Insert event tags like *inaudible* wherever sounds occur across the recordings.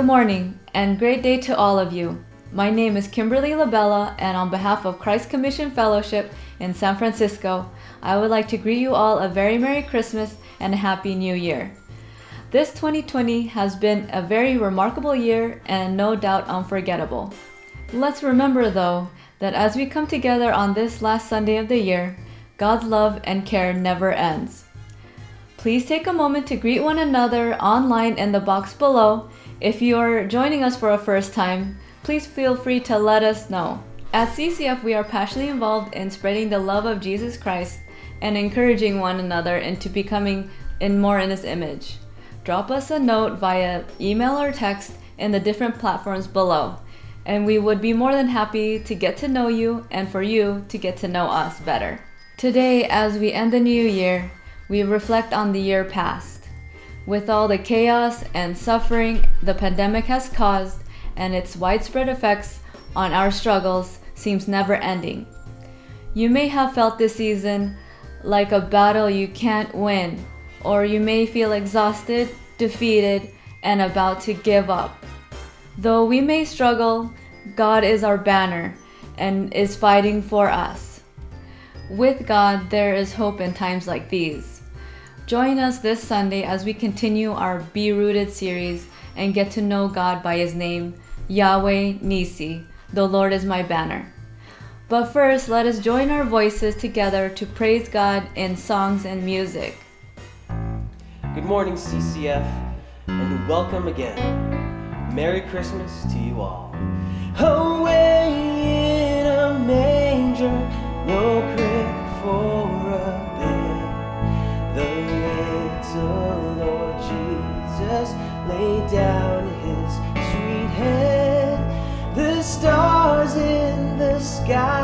Good morning and great day to all of you. My name is Kimberly Labella, and on behalf of Christ Commission Fellowship in San Francisco, I would like to greet you all a very Merry Christmas and a Happy New Year. This 2020 has been a very remarkable year and no doubt unforgettable. Let's remember, though, that as we come together on this last Sunday of the year, God's love and care never ends. Please take a moment to greet one another online in the box below. If you are joining us for a first time, please feel free to let us know. At CCF, we are passionately involved in spreading the love of Jesus Christ and encouraging one another into becoming in more in His image. Drop us a note via email or text in the different platforms below, and we would be more than happy to get to know you and for you to get to know us better. Today, as we end the new year, we reflect on the year past. With all the chaos and suffering the pandemic has caused and its widespread effects on our struggles seems never ending. You may have felt this season like a battle you can't win, or you may feel exhausted, defeated, and about to give up. Though we may struggle, God is our banner and is fighting for us. With God, there is hope in times like these. Join us this Sunday as we continue our Be Rooted series and get to know God by His name, Yahweh Nissi, the Lord is my banner. But first, let us join our voices together to praise God in songs and music. Good morning, CCF, and welcome again. Merry Christmas to you all. Away in a manger, no the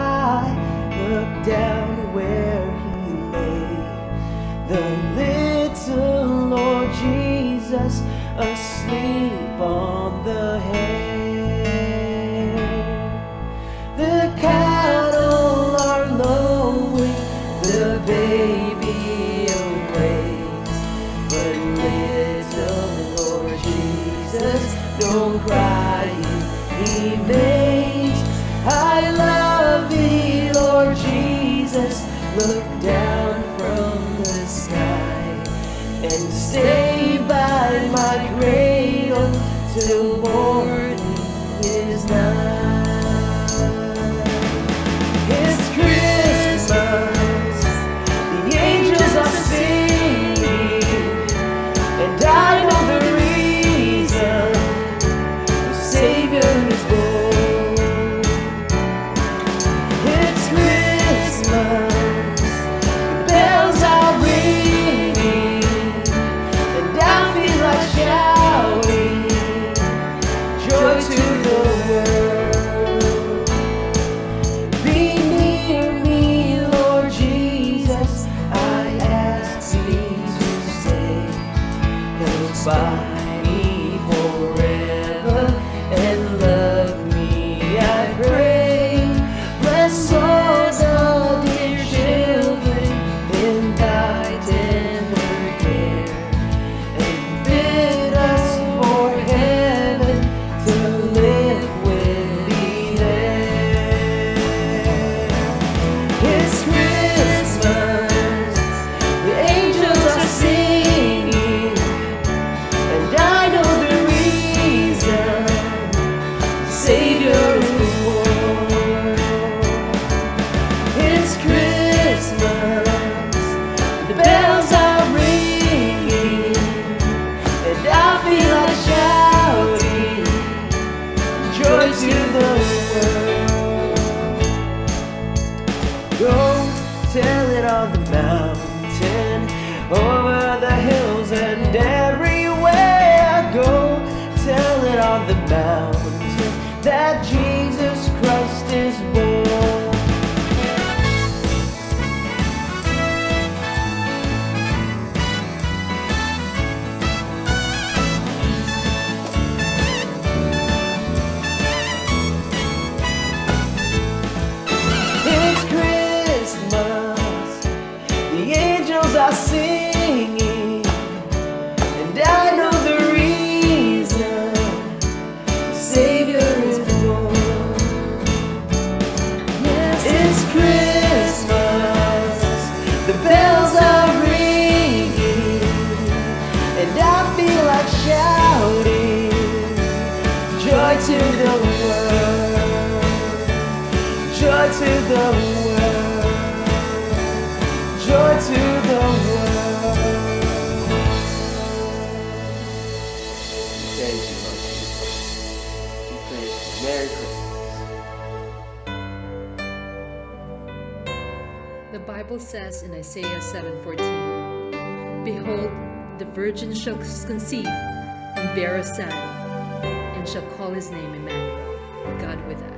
Isaiah 7:14, Behold, the virgin shall conceive and bear a son, and shall call his name Emmanuel, God with us.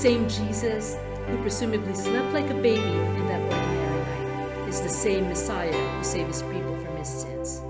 Same Jesus who presumably slept like a baby in that ordinary night is the same Messiah who saved his people from his sins.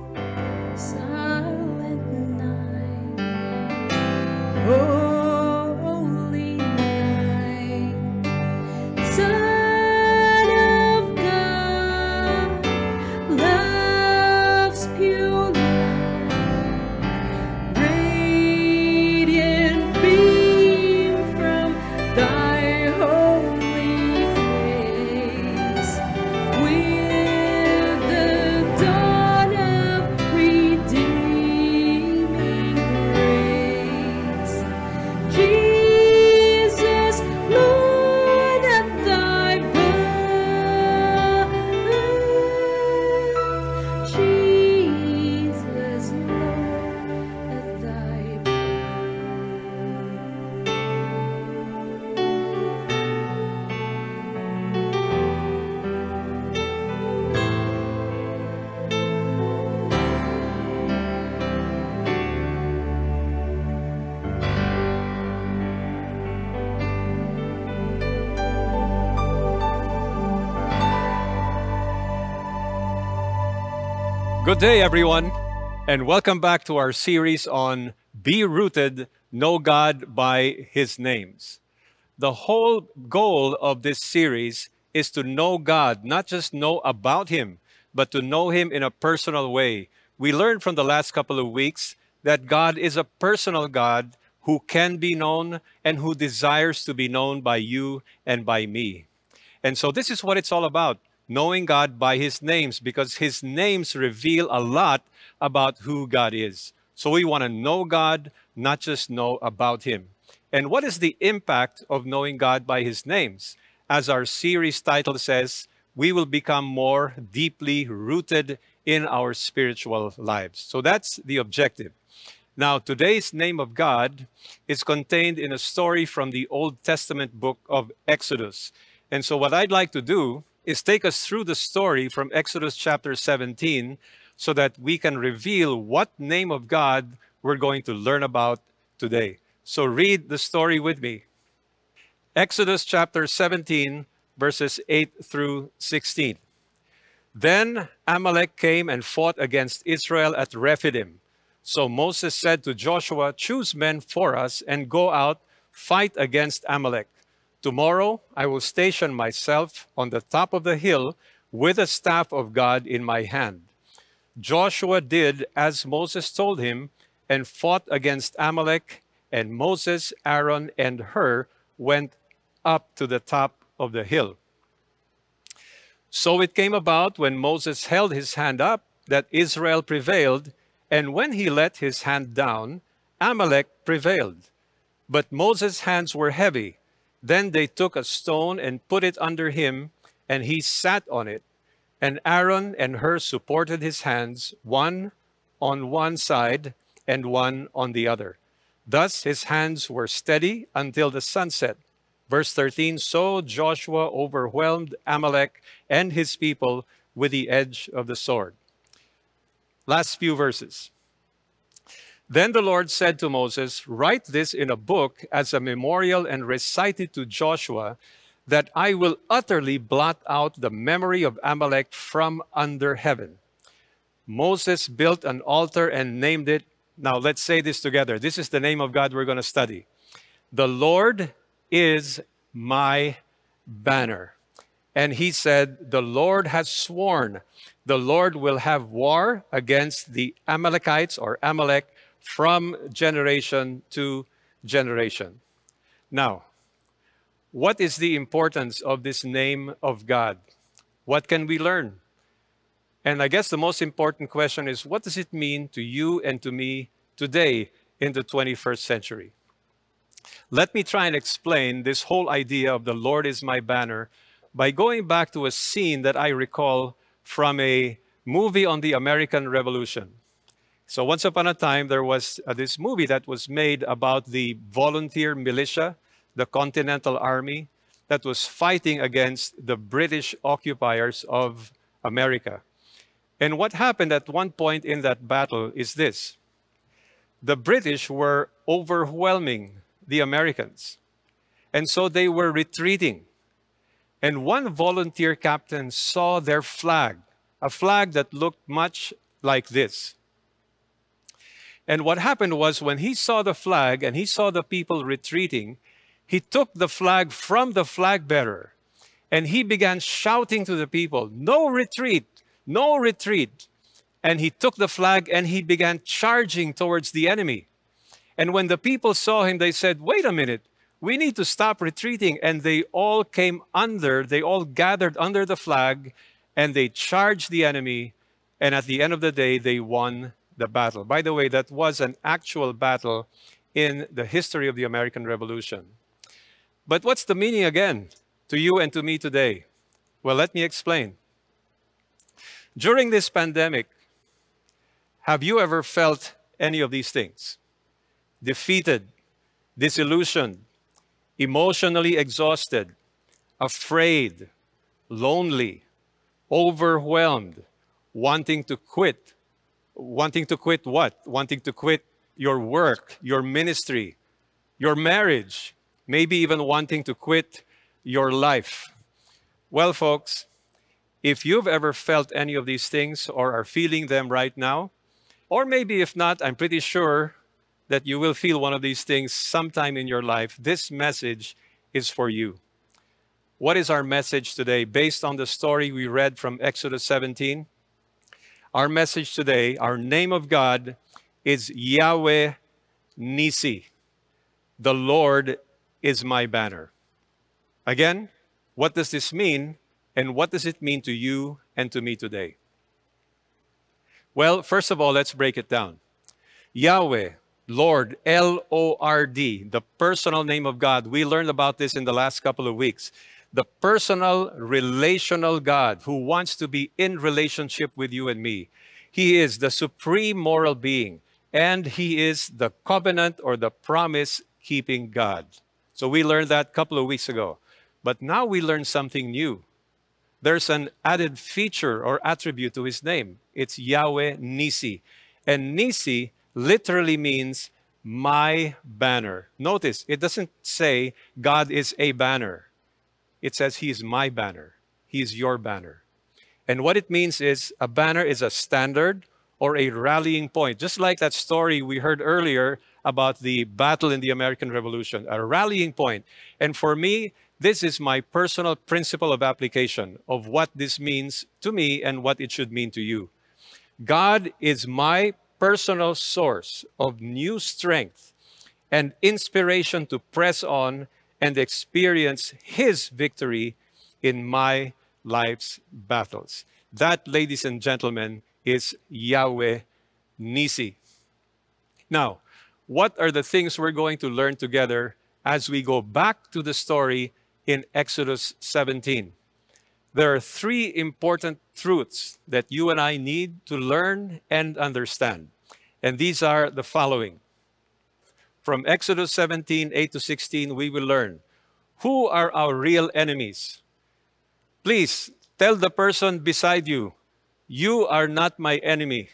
Day, everyone, and welcome back to our series on Be Rooted, Know God by His Names. The whole goal of this series is to know God, not just know about Him, but to know Him in a personal way. We learned from the last couple of weeks that God is a personal God who can be known and who desires to be known by you and by me. And so this is what it's all about knowing God by His names because His names reveal a lot about who God is. So we want to know God, not just know about Him. And what is the impact of knowing God by His names? As our series title says, we will become more deeply rooted in our spiritual lives. So that's the objective. Now, today's name of God is contained in a story from the Old Testament book of Exodus. And so, what I'd like to do is take us through the story from Exodus chapter 17 so that we can reveal what name of God we're going to learn about today. So, read the story with me. Exodus chapter 17, verses 8 through 16. Then Amalek came and fought against Israel at Rephidim. So Moses said to Joshua, Choose men for us and go out, fight against Amalek. Tomorrow I will station myself on the top of the hill with the staff of God in my hand. Joshua did as Moses told him and fought against Amalek, and Moses, Aaron, and Hur went up to the top of the hill. So it came about when Moses held his hand up that Israel prevailed, and when he let his hand down, Amalek prevailed. But Moses' hands were heavy. Then they took a stone and put it under him, and he sat on it. And Aaron and Hur supported his hands, one on one side and one on the other. Thus his hands were steady until the sunset. Verse 13 So Joshua overwhelmed Amalek and his people with the edge of the sword. Last few verses. Then the Lord said to Moses, Write this in a book as a memorial and recite it to Joshua, that I will utterly blot out the memory of Amalek from under heaven. Moses built an altar and named it. Now let's say this together. This is the name of God we're going to study. The Lord is my banner. And he said, The Lord has sworn the Lord will have war against the Amalekites or Amalek from generation to generation. Now, what is the importance of this name of God? What can we learn? And I guess the most important question is what does it mean to you and to me today in the 21st century? Let me try and explain this whole idea of the Lord is my banner by going back to a scene that I recall from a movie on the American Revolution. So once upon a time, there was uh, this movie that was made about the volunteer militia, the Continental Army, that was fighting against the British occupiers of America. And what happened at one point in that battle is this. The British were overwhelming the Americans. And so they were retreating. And one volunteer captain saw their flag, a flag that looked much like this. And what happened was when he saw the flag and he saw the people retreating, he took the flag from the flag bearer and he began shouting to the people, No retreat, no retreat. And he took the flag and he began charging towards the enemy. And when the people saw him, they said, Wait a minute, we need to stop retreating. And they all came under, they all gathered under the flag and they charged the enemy. And at the end of the day, they won the battle. By the way, that was an actual battle in the history of the American Revolution. But what's the meaning again to you and to me today? Well, let me explain. During this pandemic, have you ever felt any of these things? Defeated, disillusioned, emotionally exhausted, afraid, lonely, overwhelmed, wanting to quit, wanting to quit what? Wanting to quit your work, your ministry, your marriage, maybe even wanting to quit your life. Well, folks, if you've ever felt any of these things or are feeling them right now, or maybe if not, I'm pretty sure that you will feel one of these things sometime in your life, this message is for you. What is our message today based on the story we read from Exodus 17? Our message today, our name of God is Yahweh Nissi. The Lord is my banner. Again, what does this mean and what does it mean to you and to me today? Well, first of all, let's break it down. Yahweh, Lord, L O R D, the personal name of God. We learned about this in the last couple of weeks the personal, relational God who wants to be in relationship with you and me. He is the supreme moral being, and He is the covenant or the promise keeping God. So we learned that a couple of weeks ago. But now we learn something new. There's an added feature or attribute to His name. It's Yahweh Nissi. And Nissi literally means my banner. Notice, it doesn't say God is a banner. It says, He is my banner. He is your banner. And what it means is a banner is a standard or a rallying point, just like that story we heard earlier about the battle in the American Revolution, a rallying point. And for me, this is my personal principle of application of what this means to me and what it should mean to you. God is my personal source of new strength and inspiration to press on and experience His victory in my life's battles. That, ladies and gentlemen, is Yahweh Nissi. Now, what are the things we're going to learn together as we go back to the story in Exodus 17? There are three important truths that you and I need to learn and understand. And these are the following. From Exodus 17, 8 to 16, we will learn who are our real enemies. Please tell the person beside you, you are not my enemy.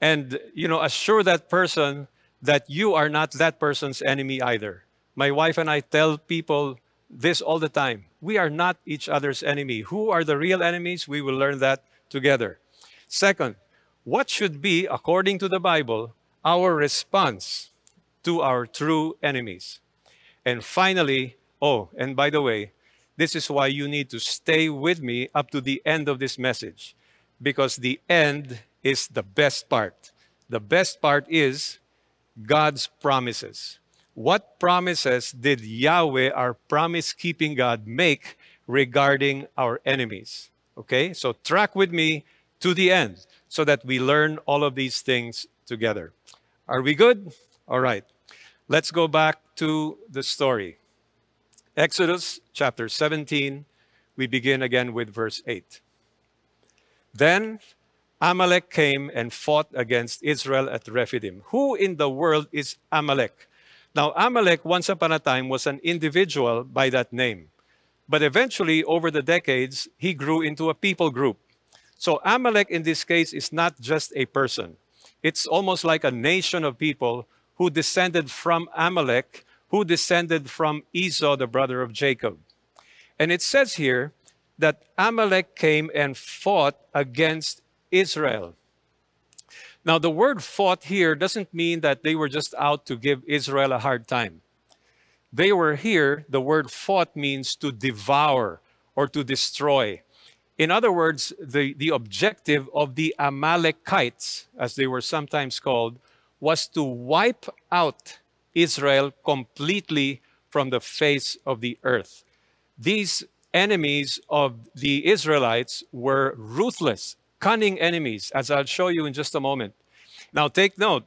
And, you know, assure that person that you are not that person's enemy either. My wife and I tell people this all the time. We are not each other's enemy. Who are the real enemies? We will learn that together. Second, what should be, according to the Bible, our response to our true enemies? And finally, oh, and by the way, this is why you need to stay with me up to the end of this message, because the end is the best part. The best part is God's promises. What promises did Yahweh, our promise keeping God, make regarding our enemies? Okay, so track with me to the end so that we learn all of these things together. Are we good? All right. Let's go back to the story. Exodus chapter 17, we begin again with verse 8. Then Amalek came and fought against Israel at Rephidim. Who in the world is Amalek? Now, Amalek, once upon a time, was an individual by that name. But eventually, over the decades, he grew into a people group. So, Amalek in this case is not just a person, it's almost like a nation of people who descended from Amalek, who descended from Esau, the brother of Jacob. And it says here that Amalek came and fought against Israel. Now, the word fought here doesn't mean that they were just out to give Israel a hard time. They were here, the word fought means to devour or to destroy. In other words, the, the objective of the Amalekites, as they were sometimes called, was to wipe out Israel completely from the face of the earth. These enemies of the Israelites were ruthless cunning enemies, as I'll show you in just a moment. Now, take note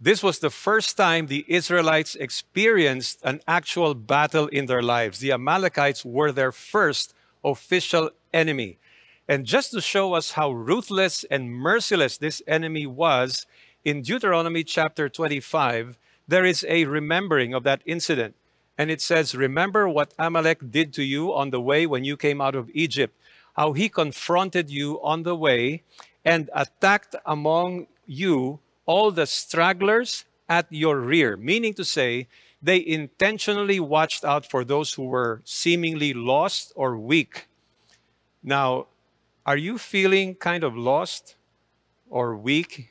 this was the first time the Israelites experienced an actual battle in their lives. The Amalekites were their first official enemy. And just to show us how ruthless and merciless this enemy was, in Deuteronomy chapter 25, there is a remembering of that incident. And it says, Remember what Amalek did to you on the way when you came out of Egypt how he confronted you on the way and attacked among you all the stragglers at your rear, meaning to say, they intentionally watched out for those who were seemingly lost or weak. Now, are you feeling kind of lost or weak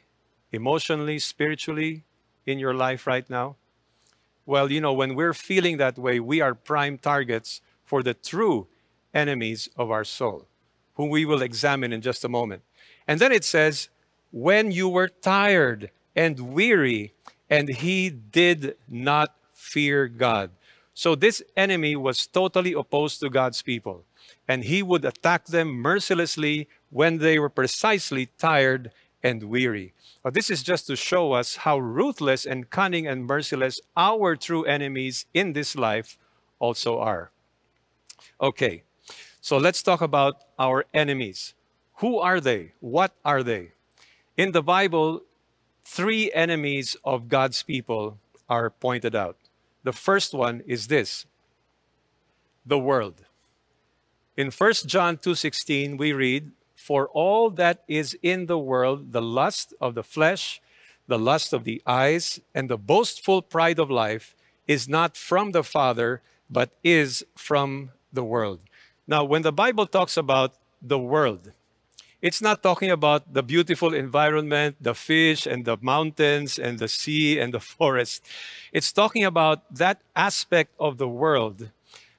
emotionally, spiritually in your life right now? Well, you know, when we're feeling that way, we are prime targets for the true enemies of our soul, whom we will examine in just a moment. And then it says, when you were tired and weary, and he did not fear God. So this enemy was totally opposed to God's people, and he would attack them mercilessly when they were precisely tired and weary. But this is just to show us how ruthless and cunning and merciless our true enemies in this life also are. Okay, so let's talk about our enemies. Who are they? What are they? In the Bible, three enemies of God's people are pointed out. The first one is this the world. In 1 John 2:16 we read, "For all that is in the world, the lust of the flesh, the lust of the eyes, and the boastful pride of life is not from the Father, but is from the world. Now, when the Bible talks about the world, it's not talking about the beautiful environment, the fish and the mountains and the sea and the *laughs* forest. It's talking about that aspect of the world,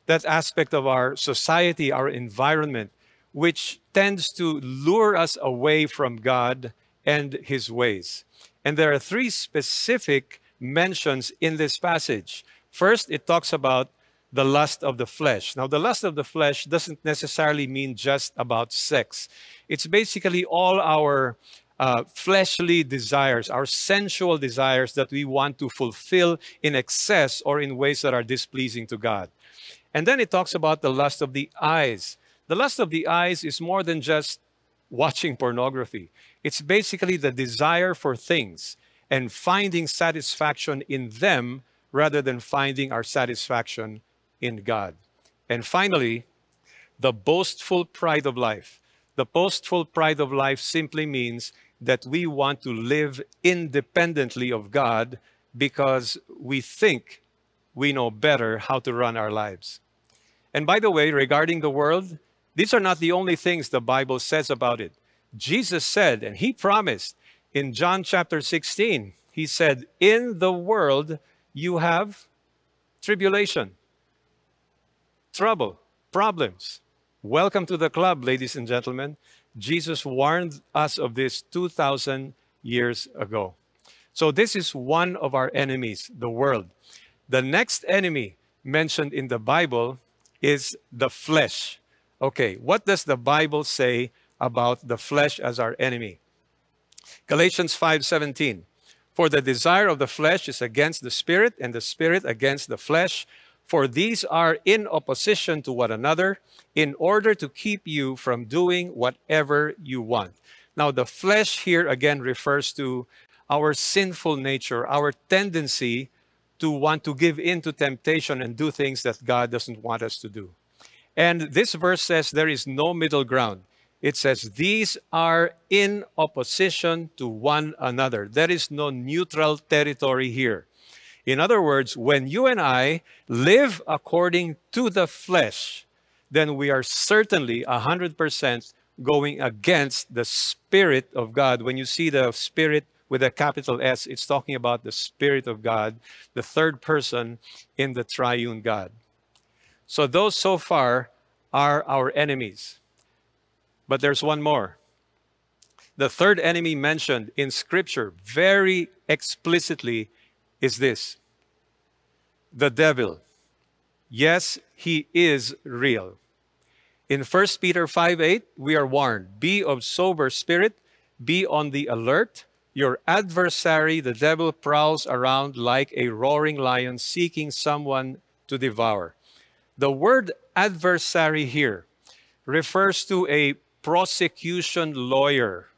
that aspect of our society, our environment, which tends to lure us away from God and His ways. And there are three specific mentions in this passage. First, it talks about the lust of the flesh. Now, the lust of the flesh doesn't necessarily mean just about sex. It's basically all our uh, fleshly desires, our sensual desires that we want to fulfill in excess or in ways that are displeasing to God. And then it talks about the lust of the eyes. The lust of the eyes is more than just watching pornography, it's basically the desire for things and finding satisfaction in them rather than finding our satisfaction in God. And finally, the boastful pride of life. The boastful pride of life simply means that we want to live independently of God because we think we know better how to run our lives. And by the way, regarding the world, these are not the only things the Bible says about it. Jesus said, and he promised in John chapter 16, he said, In the world you have tribulation trouble, problems. Welcome to the club, ladies and gentlemen. Jesus warned us of this 2,000 years ago. So, this is one of our enemies, the world. The next enemy mentioned in the Bible is the flesh. Okay, what does the Bible say about the flesh as our enemy? Galatians 5:17 For the desire of the flesh is against the spirit and the spirit against the flesh for these are in opposition to one another in order to keep you from doing whatever you want. Now, the flesh here again refers to our sinful nature, our tendency to want to give in to temptation and do things that God doesn't want us to do. And this verse says there is no middle ground. It says these are in opposition to one another. There is no neutral territory here. In other words, when you and I live according to the flesh, then we are certainly 100% going against the Spirit of God. When you see the Spirit with a capital S, it's talking about the Spirit of God, the third person in the triune God. So those so far are our enemies. But there's one more. The third enemy mentioned in Scripture very explicitly is this the devil. Yes, he is real. In 1 Peter 5 8, we are warned be of sober spirit, be on the alert. Your adversary, the devil, prowls around like a roaring lion seeking someone to devour. The word adversary here refers to a prosecution lawyer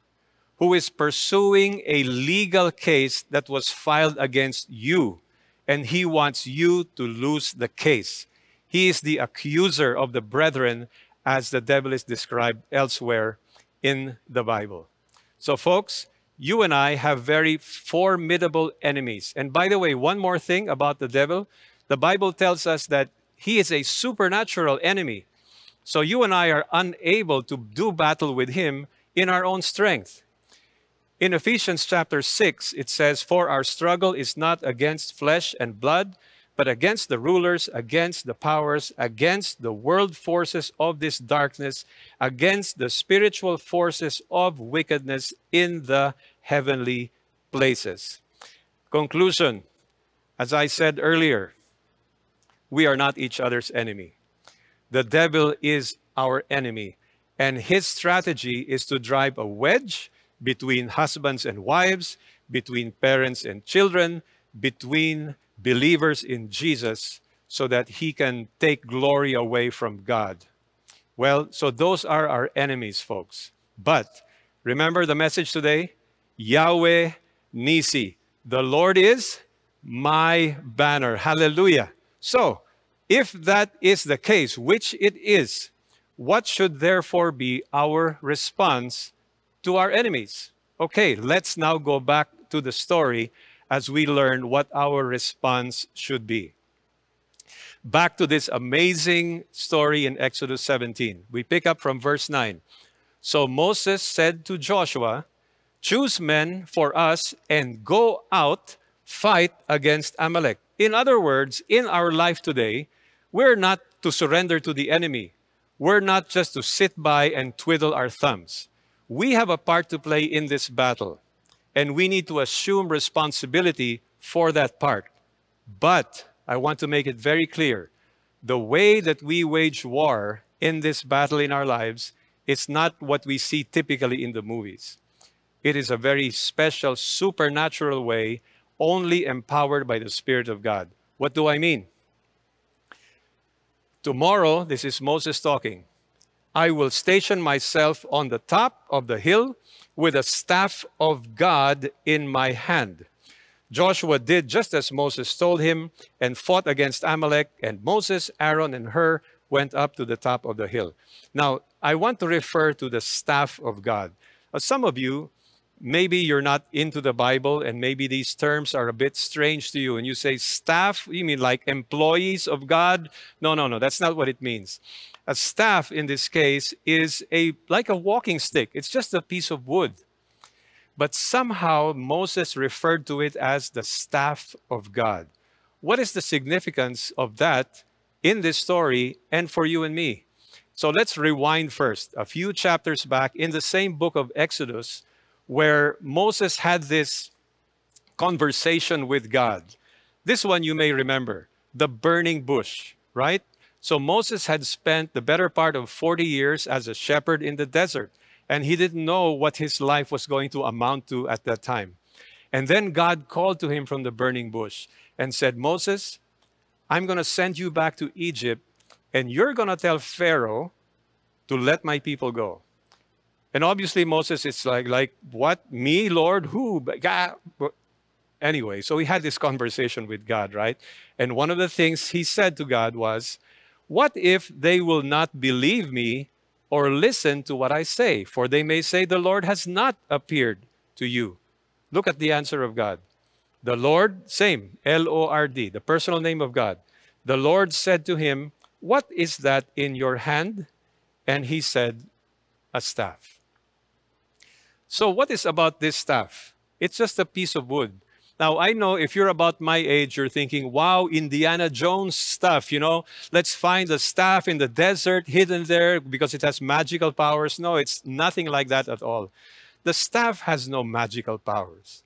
who is pursuing a legal case that was filed against you and he wants you to lose the case. He is the accuser of the brethren, as the devil is described elsewhere in the Bible. So, folks, you and I have very formidable enemies. And by the way, one more thing about the devil the Bible tells us that he is a supernatural enemy. So, you and I are unable to do battle with him in our own strength. In Ephesians chapter 6, it says, For our struggle is not against flesh and blood, but against the rulers, against the powers, against the world forces of this darkness, against the spiritual forces of wickedness in the heavenly places. Conclusion As I said earlier, we are not each other's enemy. The devil is our enemy, and his strategy is to drive a wedge between husbands and wives, between parents and children, between believers in Jesus, so that he can take glory away from God. Well, so those are our enemies, folks. But remember the message today? Yahweh Nissi. The Lord is my banner. Hallelujah. So, if that is the case, which it is, what should therefore be our response to our enemies. Okay, let's now go back to the story as we learn what our response should be. back to this amazing story in Exodus 17. We pick up from verse 9. So Moses said to Joshua, Choose men for us and go out, fight against Amalek. In other words, in our life today, we're not to surrender to the enemy. We're not just to sit by and twiddle our thumbs. We have a part to play in this battle, and we need to assume responsibility for that part. But I want to make it very clear the way that we wage war in this battle in our lives is not what we see typically in the movies. It is a very special, supernatural way, only empowered by the Spirit of God. What do I mean? Tomorrow, this is Moses talking. I will station myself on the top of the hill with a staff of God in my hand. Joshua did just as Moses told him and fought against Amalek, and Moses, Aaron, and Hur went up to the top of the hill. Now, I want to refer to the staff of God. Uh, some of you, maybe you're not into the Bible, and maybe these terms are a bit strange to you, and you say, staff, you mean like employees of God? No, no, no, that's not what it means. A staff in this case is a like a walking stick. It's just a piece of wood but somehow Moses referred to it as the staff of God. What is the significance of that in this story and for you and me? So let's rewind first, a few chapters back in the same book of Exodus, where Moses had this conversation with God. This one you may remember, the burning bush, right? So Moses had spent the better part of 40 years as a shepherd in the desert and he didn't know what his life was going to amount to at that time. And then God called to him from the burning bush and said, Moses, I'm going to send you back to Egypt, and you're going to tell Pharaoh to let my people go. And obviously, Moses is like, like, what? Me, Lord? Who? God. Anyway, so he had this conversation with God, right? And one of the things he said to God was, What if they will not believe me or listen to what I say, for they may say, The Lord has not appeared to you. Look at the answer of God. The Lord, same, L O R D, the personal name of God. The Lord said to him, What is that in your hand? And he said, A staff. So, what is about this staff? It's just a piece of wood. Now, I know if you're about my age, you're thinking, wow, Indiana Jones stuff, you know, let's find a staff in the desert hidden there because it has magical powers. No, it's nothing like that at all. The staff has no magical powers.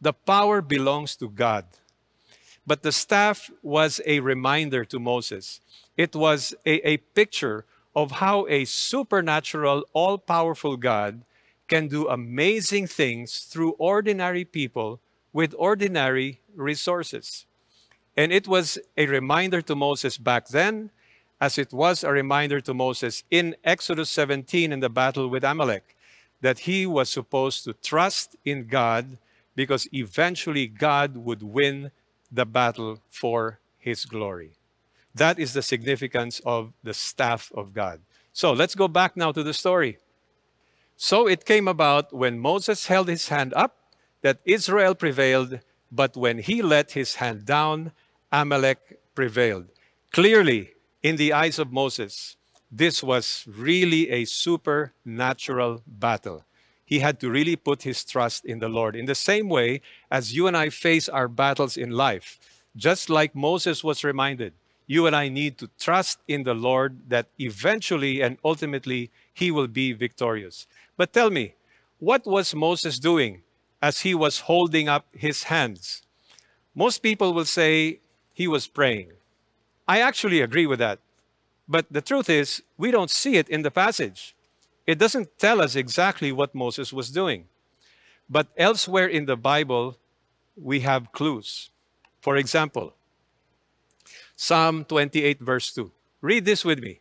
The power belongs to God. But the staff was a reminder to Moses. It was a, a picture of how a supernatural, all powerful God can do amazing things through ordinary people with ordinary resources. And it was a reminder to Moses back then, as it was a reminder to Moses in Exodus 17 in the battle with Amalek, that he was supposed to trust in God because eventually God would win the battle for his glory. That is the significance of the staff of God. So let's go back now to the story. So it came about when Moses held his hand up that Israel prevailed, but when he let his hand down, Amalek prevailed. Clearly, in the eyes of Moses, this was really a supernatural battle. He had to really put his trust in the Lord. In the same way as you and I face our battles in life, just like Moses was reminded, you and I need to trust in the Lord that eventually and ultimately he will be victorious. But tell me, what was Moses doing as he was holding up his hands. Most people will say he was praying. I actually agree with that. But the truth is, we don't see it in the passage. It doesn't tell us exactly what Moses was doing. But elsewhere in the Bible, we have clues. For example, Psalm 28, verse 2. Read this with me.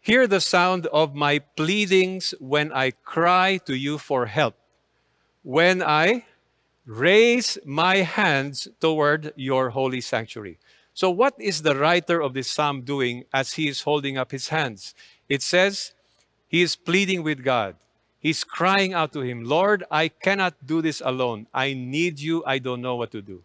Hear the sound of my pleadings when I cry to you for help when I raise my hands toward your holy sanctuary. So, what is the writer of this psalm doing as he is holding up his hands? It says he is pleading with God. He's crying out to him, Lord, I cannot do this alone. I need you. I don't know what to do.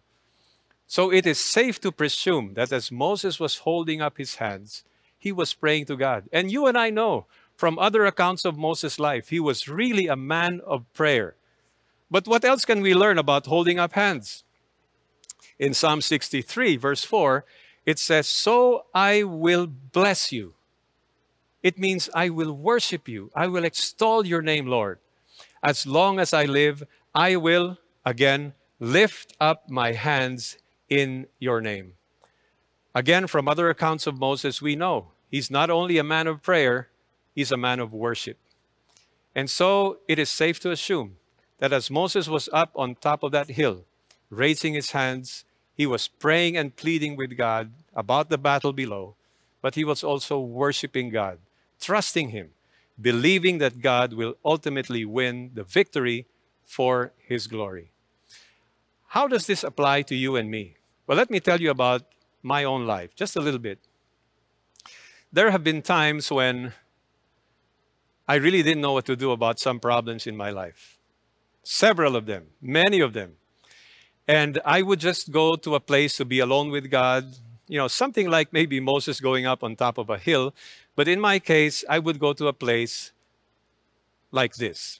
So it is safe to presume that as Moses was holding up his hands, he was praying to God. And you and I know from other accounts of Moses' life, he was really a man of prayer. But what else can we learn about holding up hands? In Psalm 63, verse 4, it says, So I will bless you. It means I will worship you. I will extol your name, Lord. As long as I live, I will, again, lift up my hands in your name. Again, from other accounts of Moses, we know he's not only a man of prayer, he's a man of worship. And so it is safe to assume that as Moses was up on top of that hill, raising his hands, he was praying and pleading with God about the battle below, but he was also worshiping God, trusting him, believing that God will ultimately win the victory for his glory. How does this apply to you and me? Well, let me tell you about my own life, just a little bit. There have been times when I really didn't know what to do about some problems in my life. Several of them, many of them. And I would just go to a place to be alone with God, you know, something like maybe Moses going up on top of a hill. But in my case, I would go to a place like this.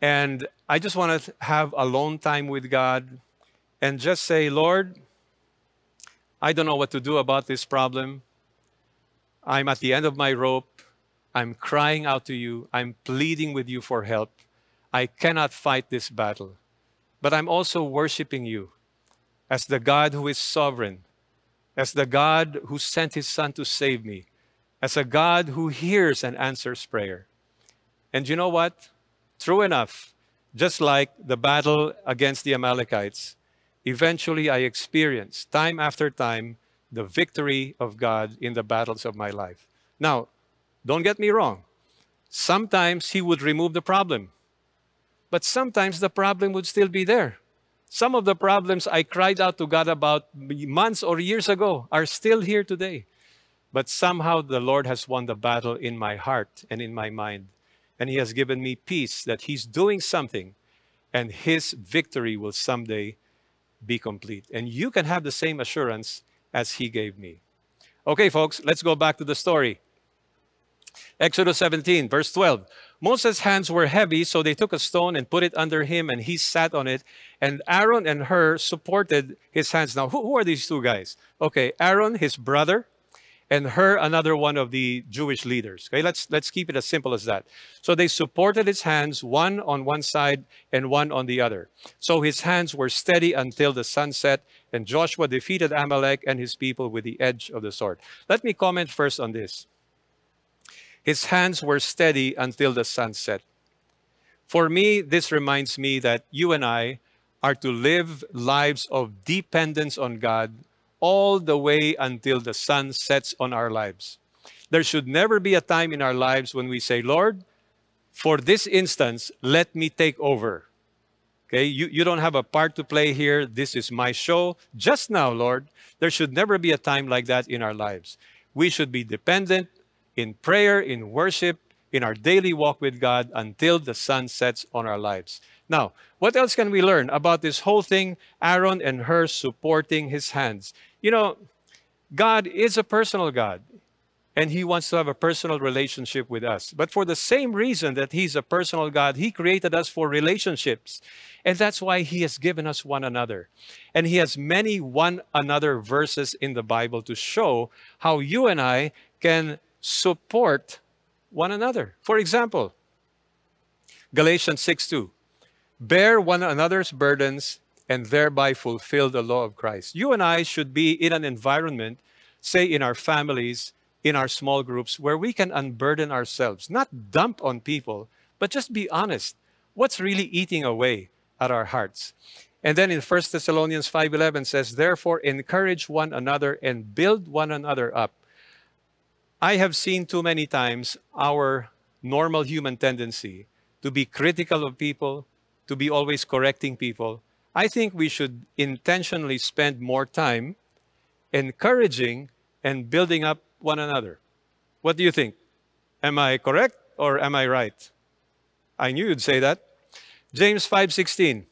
And I just want to have alone time with God and just say, Lord, I don't know what to do about this problem. I'm at the end of my rope. I'm crying out to you. I'm pleading with you for help. I cannot fight this battle. But I'm also worshiping you as the God who is sovereign, as the God who sent his Son to save me, as a God who hears and answers prayer. And you know what? True enough, just like the battle against the Amalekites, eventually I experienced time after time the victory of God in the battles of my life. Now, don't get me wrong. Sometimes He would remove the problem, but sometimes the problem would still be there. Some of the problems I cried out to God about months or years ago are still here today. But somehow the Lord has won the battle in my heart and in my mind. And He has given me peace that He's doing something and His victory will someday be complete. And you can have the same assurance as He gave me. Okay, folks, let's go back to the story. Exodus 17, verse 12. Moses' hands were heavy, so they took a stone and put it under him, and he sat on it. And Aaron and Hur supported his hands. Now, who, who are these two guys? Okay, Aaron, his brother, and Hur another one of the Jewish leaders. Okay, let's, let's keep it as simple as that. So they supported his hands, one on one side and one on the other. So his hands were steady until the sun set, and Joshua defeated Amalek and his people with the edge of the sword. Let me comment first on this. His hands were steady until the sun set. For me, this reminds me that you and I are to live lives of dependence on God all the way until the sun sets on our lives. There should never be a time in our lives when we say, Lord, for this instance, let me take over. Okay, you, you don't have a part to play here. This is my show. Just now, Lord, there should never be a time like that in our lives. We should be dependent in prayer, in worship, in our daily walk with God until the sun sets on our lives. Now, what else can we learn about this whole thing? Aaron and Hur supporting his hands. You know, God is a personal God, and He wants to have a personal relationship with us. But for the same reason that He's a personal God, He created us for relationships. And that's why He has given us one another. And He has many one another verses in the Bible to show how you and I can support one another. For example, Galatians 6 2. Bear one another's burdens and thereby fulfill the law of Christ. You and I should be in an environment, say in our families, in our small groups, where we can unburden ourselves, not dump on people, but just be honest. What's really eating away at our hearts? And then in 1 Thessalonians 5:11 says, "Therefore encourage one another and build one another up." I have seen too many times our normal human tendency to be critical of people, to be always correcting people. I think we should intentionally spend more time encouraging and building up one another. What do you think? Am I correct or am I right? I knew you'd say that. James 5:16.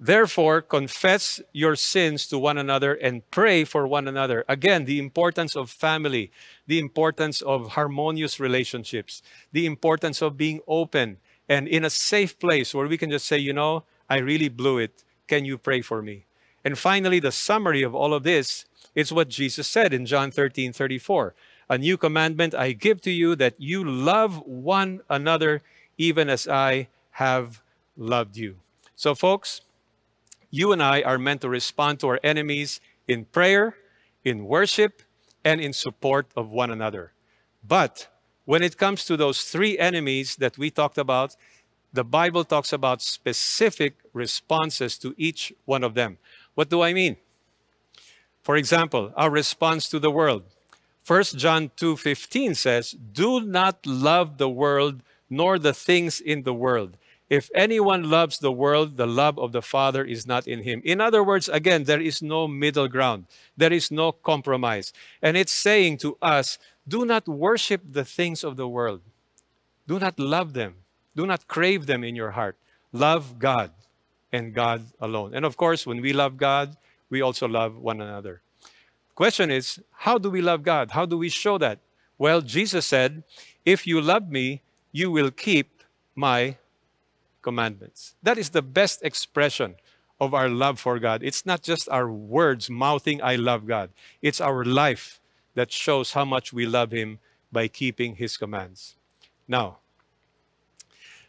Therefore, confess your sins to one another and pray for one another. Again, the importance of family, the importance of harmonious relationships, the importance of being open and in a safe place where we can just say, you know, I really blew it. Can you pray for me? And finally, the summary of all of this is what Jesus said in John 13 34. A new commandment I give to you that you love one another even as I have loved you. So, folks, you and I are meant to respond to our enemies in prayer, in worship, and in support of one another. But when it comes to those three enemies that we talked about, the Bible talks about specific responses to each one of them. What do I mean? For example, our response to the world. 1 John 2:15 says, "Do not love the world nor the things in the world. If anyone loves the world, the love of the Father is not in him. In other words, again, there is no middle ground, there is no compromise. And it's saying to us, do not worship the things of the world, do not love them, do not crave them in your heart. Love God and God alone. And of course, when we love God, we also love one another. Question is, how do we love God? How do we show that? Well, Jesus said, If you love me, you will keep my commandments. That is the best expression of our love for God. It's not just our words mouthing, I love God. It's our life that shows how much we love Him by keeping His commands. Now,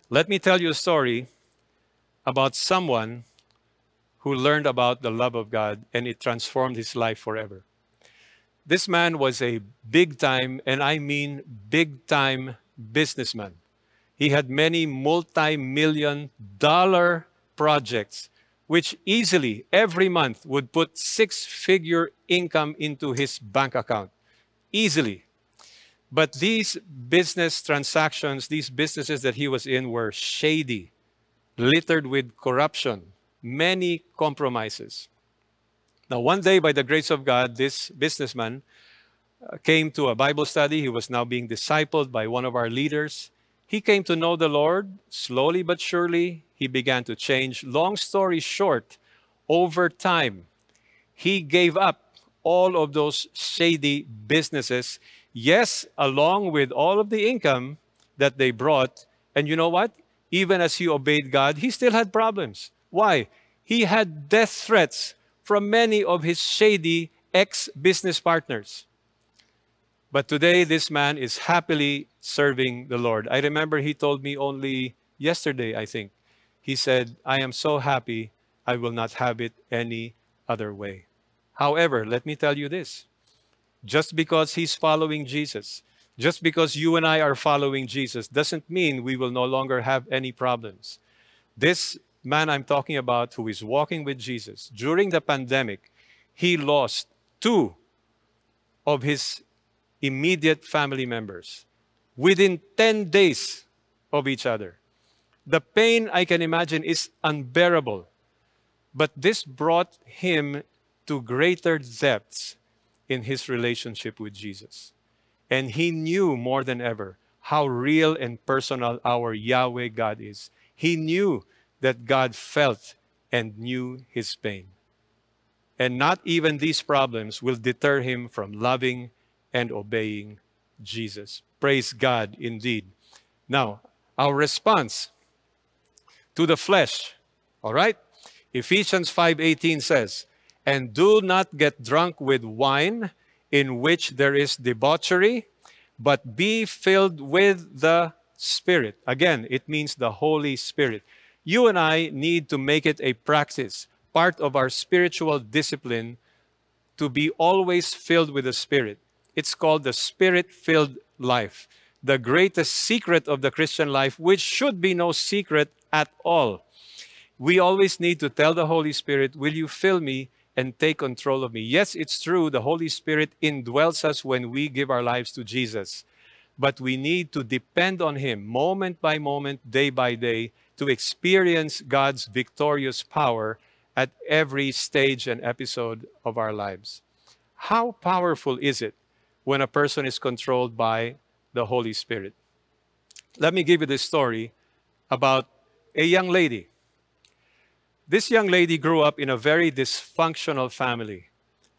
let me tell you a story about someone who learned about the love of God and it transformed his life forever. This man was a big time, and I mean big time businessman. He had many multi million dollar projects, which easily every month would put six figure income into his bank account. Easily. But these business transactions, these businesses that he was in, were shady, littered with corruption, many compromises. Now, one day, by the grace of God, this businessman uh, came to a Bible study. He was now being discipled by one of our leaders. He came to know the Lord slowly but surely. He began to change. Long story short, over time, he gave up all of those shady businesses. Yes, along with all of the income that they brought. And you know what? Even as he obeyed God, he still had problems. Why? He had death threats from many of his shady ex business partners. But today, this man is happily serving the Lord. I remember he told me only yesterday, I think. He said, I am so happy, I will not have it any other way. However, let me tell you this just because he's following Jesus, just because you and I are following Jesus, doesn't mean we will no longer have any problems. This man I'm talking about, who is walking with Jesus, during the pandemic, he lost two of his immediate family members within 10 days of each other. The pain, I can imagine, is unbearable. But this brought him to greater depths in his relationship with Jesus. And he knew more than ever how real and personal our Yahweh God is. He knew that God felt and knew his pain. And not even these problems will deter him from loving and obeying Jesus. Praise God indeed. Now, our response to the flesh, all right? Ephesians 5:18 says, "And do not get drunk with wine in which there is debauchery, but be filled with the Spirit." Again, it means the Holy Spirit. You and I need to make it a practice, part of our spiritual discipline to be always filled with the Spirit. It's called the spirit filled life, the greatest secret of the Christian life, which should be no secret at all. We always need to tell the Holy Spirit, Will you fill me and take control of me? Yes, it's true, the Holy Spirit indwells us when we give our lives to Jesus. But we need to depend on Him moment by moment, day by day, to experience God's victorious power at every stage and episode of our lives. How powerful is it when a person is controlled by the Holy Spirit. Let me give you this story about a young lady. This young lady grew up in a very dysfunctional family.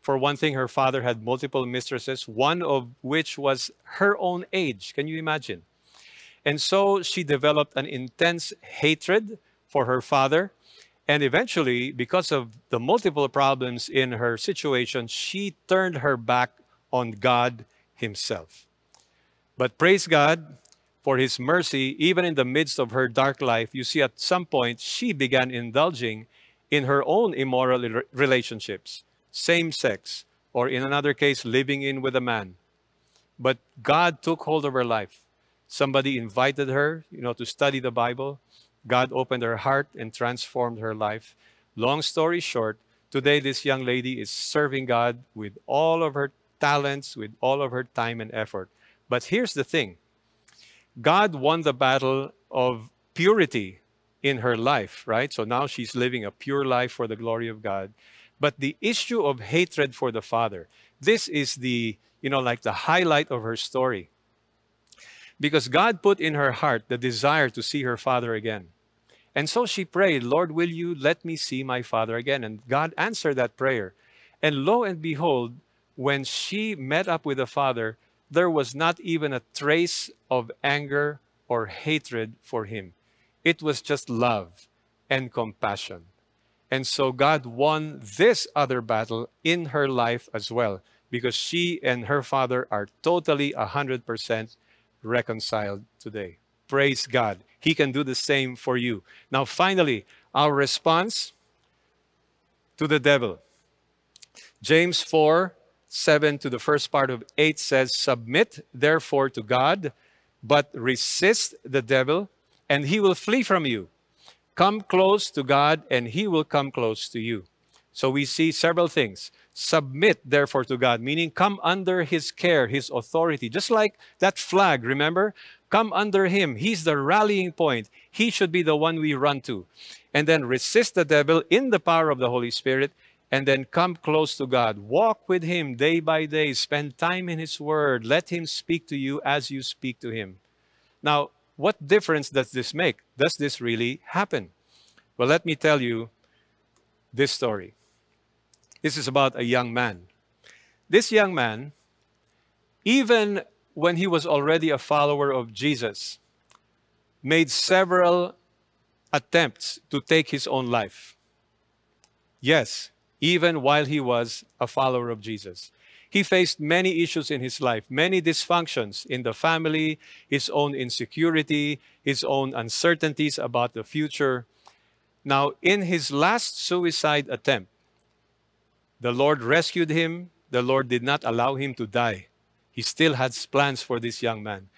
For one thing, her father had multiple mistresses, one of which was her own age. Can you imagine? And so she developed an intense hatred for her father. And eventually, because of the multiple problems in her situation, she turned her back on God Himself. But praise God for His mercy, even in the midst of her dark life, you see, at some point, she began indulging in her own immoral relationships, same sex, or in another case, living in with a man. But God took hold of her life. Somebody invited her, you know, to study the Bible. God opened her heart and transformed her life. Long story short, today this young lady is serving God with all of her talents, with all of her time and effort. But here's the thing God won the battle of purity in her life, right? So now she's living a pure life for the glory of God. But the issue of hatred for the Father, this is the, you know, like the highlight of her story. Because God put in her heart the desire to see her father again. And so she prayed, Lord, will you let me see my father again? And God answered that prayer. And lo and behold, when she met up with the father, there was not even a trace of anger or hatred for him. It was just love and compassion. And so God won this other battle in her life as well, because she and her father are totally 100% reconciled today. Praise God. He can do the same for you. Now, finally, our response to the devil. James 4 7 to the first part of 8 says, Submit therefore to God, but resist the devil, and he will flee from you. Come close to God, and he will come close to you. So we see several things. Submit, therefore, to God, meaning come under His care, His authority. Just like that flag, remember? Come under Him. He's the rallying point. He should be the one we run to. And then resist the devil in the power of the Holy Spirit. And then come close to God. Walk with Him day by day. Spend time in His Word. Let Him speak to you as you speak to Him. Now, what difference does this make? Does this really happen? Well, let me tell you this story. This is about a young man. This young man, even when he was already a follower of Jesus, made several attempts to take his own life. Yes, even while he was a follower of Jesus. He faced many issues in his life, many dysfunctions in the family, his own insecurity, his own uncertainties about the future. Now, in his last suicide attempt, the Lord rescued him. The Lord did not allow him to die. He still had plans for this young man.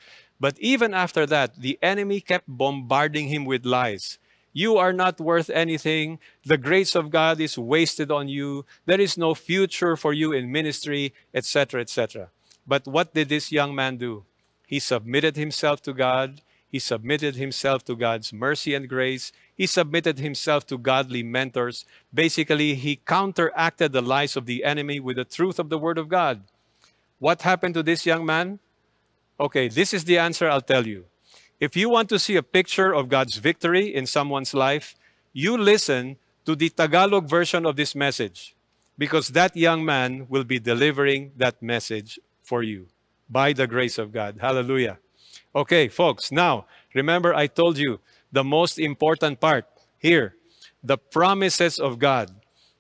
But even after that, the enemy kept bombarding him with lies. You are not worth anything. The grace of God is wasted on you. There is no future for you in ministry, etc., etc. But what did this young man do? He submitted himself to God. He submitted himself to God's mercy and grace. He submitted himself to godly mentors. Basically, he counteracted the lies of the enemy with the truth of the Word of God. What happened to this young man? Okay, this is the answer I'll tell you. If you want to see a picture of God's victory in someone's life, you listen to the Tagalog version of this message because that young man will be delivering that message for you by the grace of God. Hallelujah. Okay, folks, now remember I told you the most important part here the promises of God.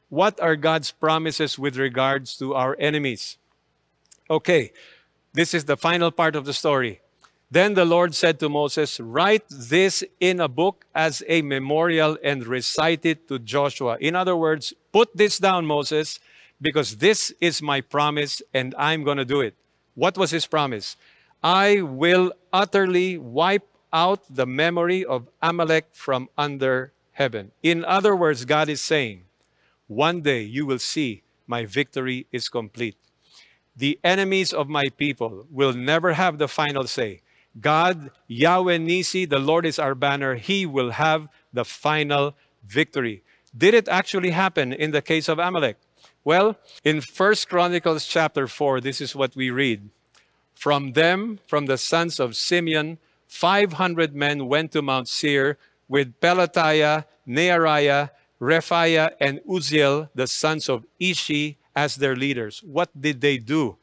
What are God's promises with regards to our enemies? Okay, this is the final part of the story. Then the Lord said to Moses, Write this in a book as a memorial and recite it to Joshua. In other words, put this down, Moses, because this is my promise and I'm going to do it. What was his promise? I will utterly wipe out the memory of Amalek from under heaven. In other words, God is saying, one day you will see my victory is complete. The enemies of my people will never have the final say. God, Yahweh Nissi, the Lord is our banner. He will have the final victory. Did it actually happen in the case of Amalek? Well, in First Chronicles chapter 4, this is what we read. From them, from the sons of Simeon, 500 men went to Mount Seir with Pelatiah, Neariah, Rephaiah and Uzziel, the sons of Ishi, as their leaders. What did they do?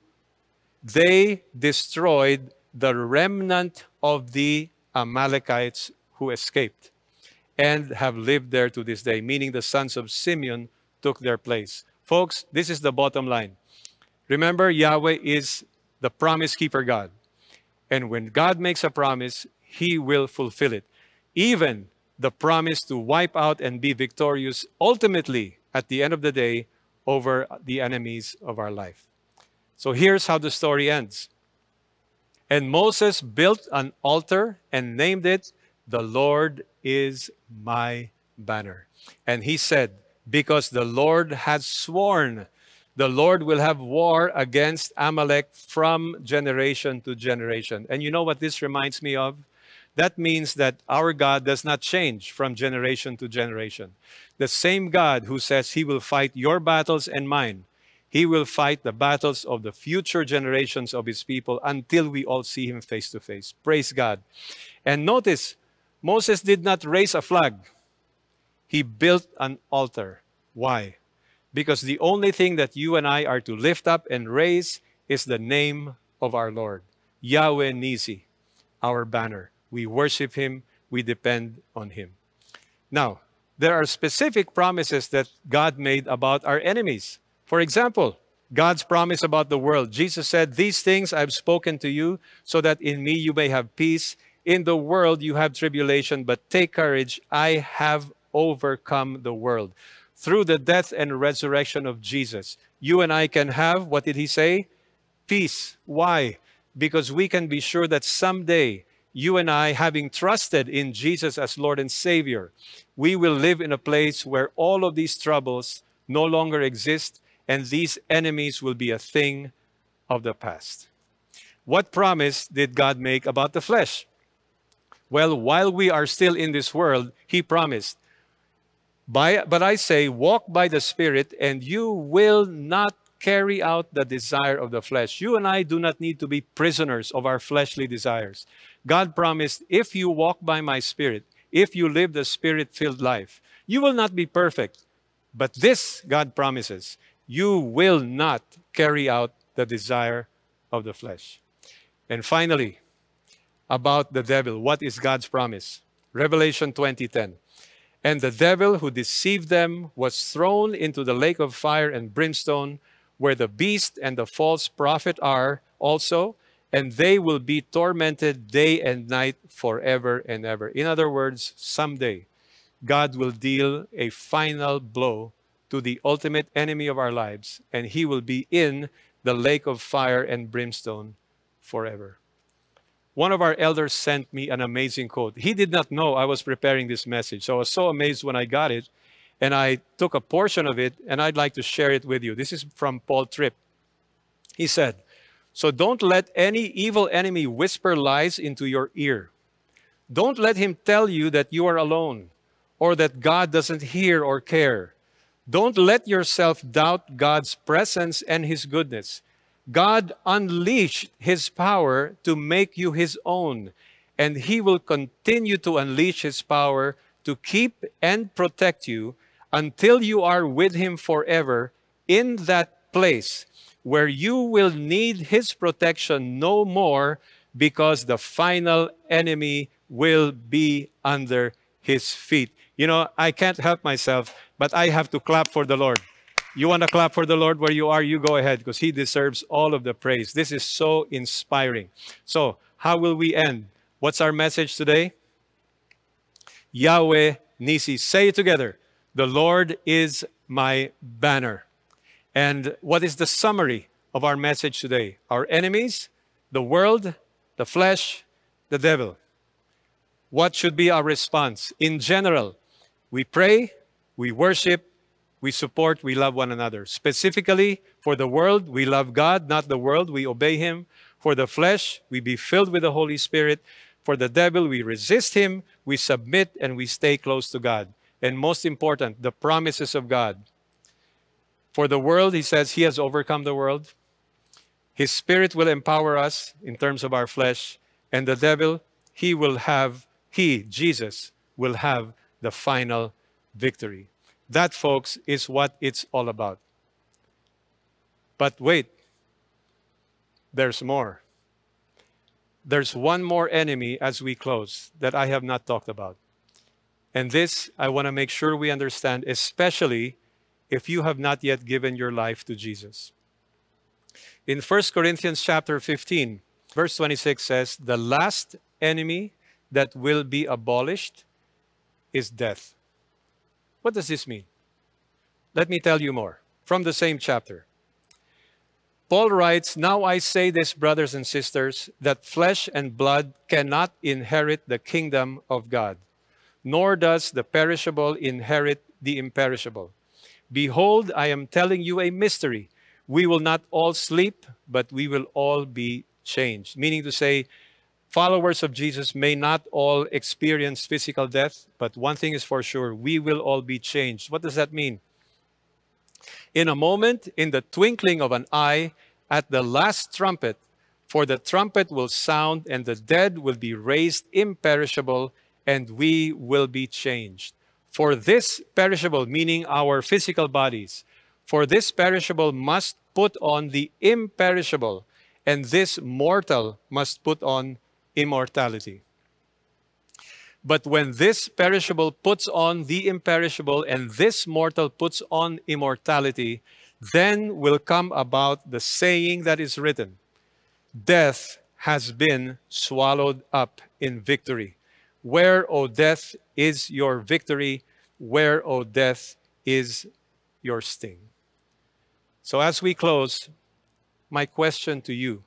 They destroyed the remnant of the Amalekites who escaped and have lived there to this day, meaning the sons of Simeon took their place. Folks, this is the bottom line. Remember, Yahweh is the promise keeper God. And when God makes a promise, he will fulfill it. Even the promise to wipe out and be victorious ultimately at the end of the day over the enemies of our life. So here's how the story ends. And Moses built an altar and named it, The Lord is my banner. And he said, Because the Lord has sworn, the Lord will have war against Amalek from generation to generation. And you know what this reminds me of? That means that our God does not change from generation to generation. The same God who says he will fight your battles and mine, he will fight the battles of the future generations of his people until we all see him face to face. Praise God. And notice, Moses did not raise a flag, he built an altar. Why? Because the only thing that you and I are to lift up and raise is the name of our Lord, Yahweh Nissi, our banner. We worship Him, we depend on Him. Now, there are specific promises that God made about our enemies. For example, God's promise about the world. Jesus said, These things I've spoken to you, so that in me you may have peace. In the world you have tribulation, but take courage. I have overcome the world. Through the death and resurrection of Jesus, you and I can have, what did he say? Peace. Why? Because we can be sure that someday you and I, having trusted in Jesus as Lord and Savior, we will live in a place where all of these troubles no longer exist and these enemies will be a thing of the past. What promise did God make about the flesh? Well, while we are still in this world, He promised, by, but I say, walk by the Spirit, and you will not carry out the desire of the flesh. You and I do not need to be prisoners of our fleshly desires. God promised, if you walk by my Spirit, if you live the Spirit filled life, you will not be perfect. But this, God promises, you will not carry out the desire of the flesh. And finally, about the devil, what is God's promise? Revelation 20:10. And the devil who deceived them was thrown into the lake of fire and brimstone, where the beast and the false prophet are also, and they will be tormented day and night forever and ever. In other words, someday God will deal a final blow to the ultimate enemy of our lives, and he will be in the lake of fire and brimstone forever. One of our elders sent me an amazing quote. He did not know I was preparing this message, so I was so amazed when I got it, and I took a portion of it, and I'd like to share it with you. This is from Paul Tripp. He said, so don't let any evil enemy whisper lies into your ear. Don't let him tell you that you are alone or that God doesn't hear or care. Don't let yourself doubt God's presence and his goodness. God unleashed his power to make you his own, and he will continue to unleash his power to keep and protect you until you are with him forever in that place where you will need his protection no more because the final enemy will be under his feet. You know, I can't help myself, but I have to clap for the Lord. You want to clap for the Lord where you are? You go ahead because he deserves all of the praise. This is so inspiring. So, how will we end? What's our message today? Yahweh Nissi. Say it together. The Lord is my banner. And what is the summary of our message today? Our enemies, the world, the flesh, the devil. What should be our response? In general, we pray, we worship, we support, we love one another. Specifically, for the world, we love God, not the world, we obey Him. For the flesh, we be filled with the Holy Spirit. For the devil, we resist Him, we submit, and we stay close to God. And most important, the promises of God. For the world, he says, he has overcome the world. His spirit will empower us in terms of our flesh. And the devil, he will have, he, Jesus, will have the final victory. That, folks, is what it's all about. But wait, there's more. There's one more enemy as we close that I have not talked about. And this I want to make sure we understand, especially if you have not yet given your life to Jesus. In 1 Corinthians chapter 15, verse 26 says, The last enemy that will be abolished is death. What does this mean? Let me tell you more from the same chapter. Paul writes, Now I say this, brothers and sisters, that flesh and blood cannot inherit the kingdom of God, nor does the perishable inherit the imperishable. Behold, I am telling you a mystery. We will not all sleep, but we will all be changed. Meaning to say, followers of Jesus may not all experience physical death, but one thing is for sure we will all be changed. What does that mean? In a moment, in the twinkling of an eye, at the last trumpet, for the trumpet will sound, and the dead will be raised imperishable, and we will be changed. For this perishable, meaning our physical bodies, for this perishable must put on the imperishable, and this mortal must put on immortality. But when this perishable puts on the imperishable and this mortal puts on immortality, then will come about the saying that is written Death has been swallowed up in victory. Where, O death, is your victory? Where, O death, is your sting? So, as we close, my question to you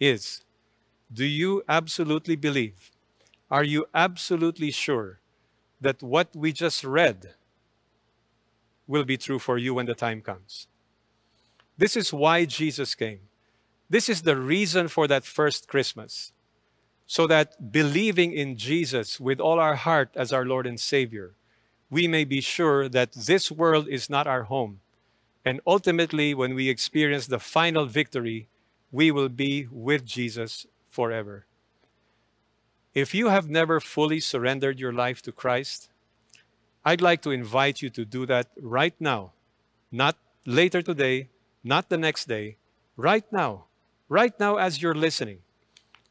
is Do you absolutely believe are you absolutely sure that what we just read will be true for you when the time comes? This is why Jesus came. This is the reason for that first Christmas. So that believing in Jesus with all our heart as our Lord and Savior, we may be sure that this world is not our home. And ultimately, when we experience the final victory, we will be with Jesus forever. If you have never fully surrendered your life to Christ, I'd like to invite you to do that right now. Not later today, not the next day, right now. Right now, as you're listening.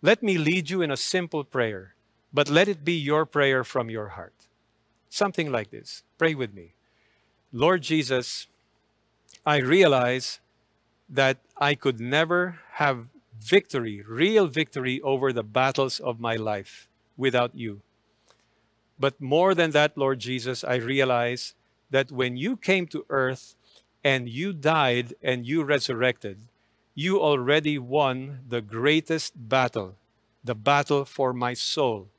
Let me lead you in a simple prayer, but let it be your prayer from your heart. Something like this. Pray with me. Lord Jesus, I realize that I could never have victory, real victory over the battles of my life without you. But more than that, Lord Jesus, I realize that when you came to earth and you died and you resurrected, you already won the greatest battle, the battle for my soul.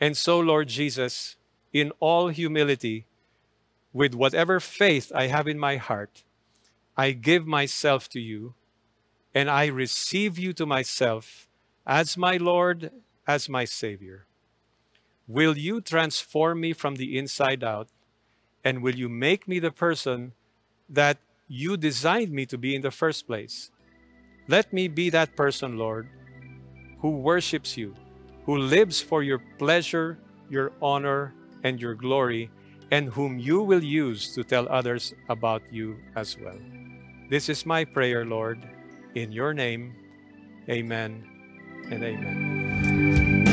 And so, Lord Jesus, in all humility, with whatever faith I have in my heart, I give myself to you and I receive you to myself as my Lord, as my Savior. Will you transform me from the inside out? And will you make me the person that you designed me to be in the first place? Let me be that person, Lord, who worships you, who lives for your pleasure, your honor, and your glory, and whom you will use to tell others about you as well. This is my prayer, Lord. In your name, amen and amen.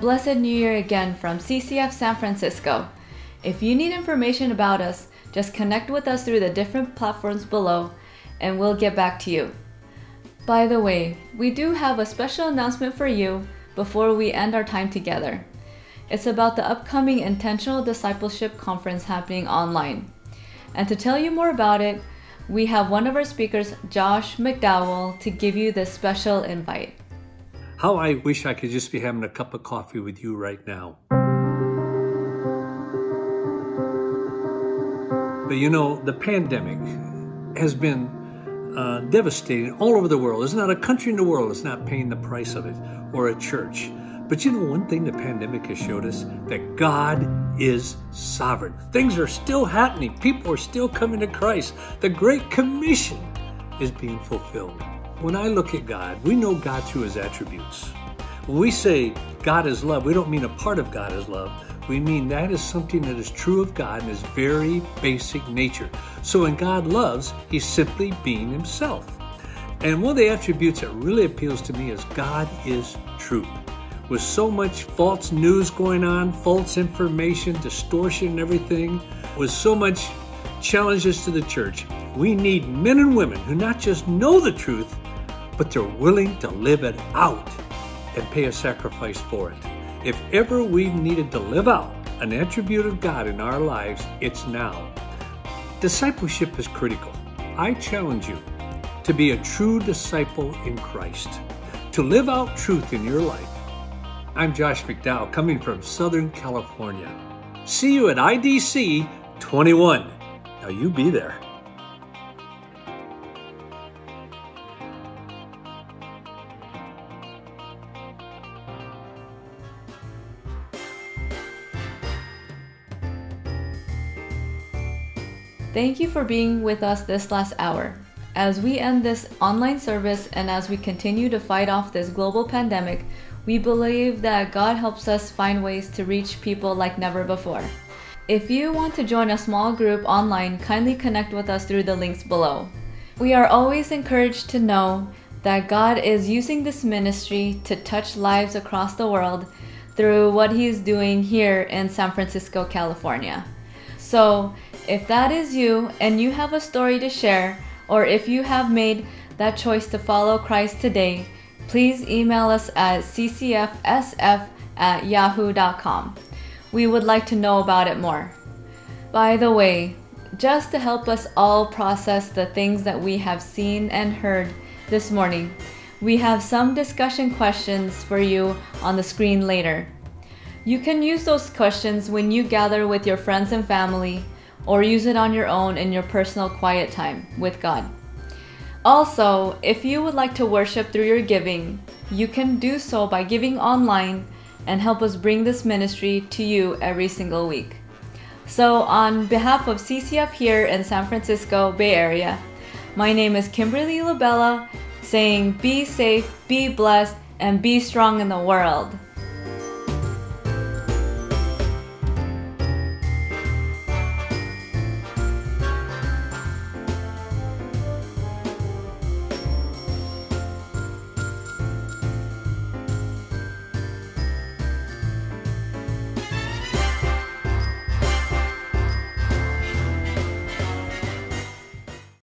Blessed New Year again from CCF San Francisco. If you need information about us, just connect with us through the different platforms below, and we'll get back to you. By the way, we do have a special announcement for you before we end our time together. It's about the upcoming Intentional Discipleship Conference happening online. And to tell you more about it, we have one of our speakers, Josh McDowell, to give you this special invite. How I wish I could just be having a cup of coffee with you right now. But you know, the pandemic has been uh, devastating all over the world. There's not a country in the world that's not paying the price of it, or a church. But you know, one thing the pandemic has showed us that God is sovereign. Things are still happening. People are still coming to Christ. The Great Commission is being fulfilled. When I look at God, we know God through his attributes. When we say God is love, we don't mean a part of God is love. We mean that is something that is true of God in his very basic nature. So when God loves, he's simply being himself. And one of the attributes that really appeals to me is God is truth. With so much false news going on, false information, distortion, and everything, with so much challenges to the church, we need men and women who not just know the truth, but they're willing to live it out and pay a sacrifice for it. If ever we've needed to live out an attribute of God in our lives, it's now. Discipleship is critical. I challenge you to be a true disciple in Christ, to live out truth in your life. I'm Josh McDowell coming from Southern California. See you at IDC 21. Now you be there. Thank you for being with us this last hour. As we end this online service and as we continue to fight off this global pandemic, we believe that God helps us find ways to reach people like never before. If you want to join a small group online, kindly connect with us through the links below. We are always encouraged to know that God is using this ministry to touch lives across the world through what He is doing here in San Francisco, California. So, if that is you and you have a story to share, or if you have made that choice to follow Christ today, please email us at ccfsf at yahoo.com. We would like to know about it more. By the way, just to help us all process the things that we have seen and heard this morning, we have some discussion questions for you on the screen later. You can use those questions when you gather with your friends and family, or use it on your own in your personal quiet time with God. Also, if you would like to worship through your giving, you can do so by giving online and help us bring this ministry to you every single week. So, on behalf of CCF here in San Francisco Bay Area, my name is Kimberly Labella saying be safe, be blessed, and be strong in the world.